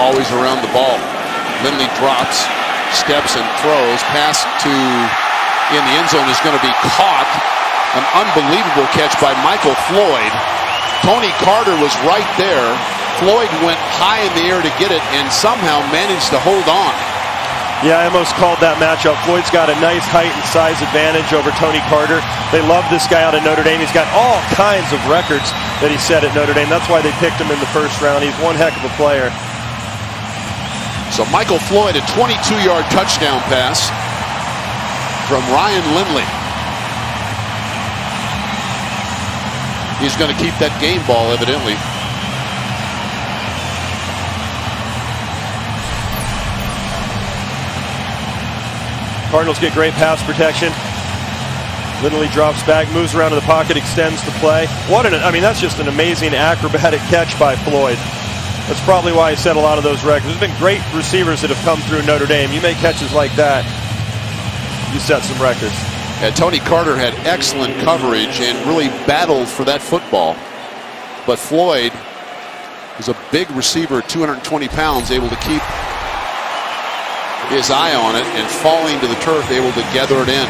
always around the ball. Lindley drops, steps and throws. Pass to in the end zone is going to be caught. An unbelievable catch by Michael Floyd. Tony Carter was right there. Floyd went high in the air to get it and somehow managed to hold on. Yeah, I almost called that matchup. Floyd's got a nice height and size advantage over Tony Carter. They love this guy out of Notre Dame. He's got all kinds of records that he set at Notre Dame. That's why they picked him in the first round. He's one heck of a player. So Michael Floyd, a 22-yard touchdown pass from Ryan Lindley. He's going to keep that game ball, evidently. Cardinals get great pass protection. Lindley drops back, moves around to the pocket, extends the play. What an, I mean, that's just an amazing acrobatic catch by Floyd. That's probably why he set a lot of those records. There's been great receivers that have come through Notre Dame. You make catches like that, you set some records. And Tony Carter had excellent coverage and really battled for that football. But Floyd was a big receiver, 220 pounds, able to keep his eye on it and falling to the turf, able to gather it in.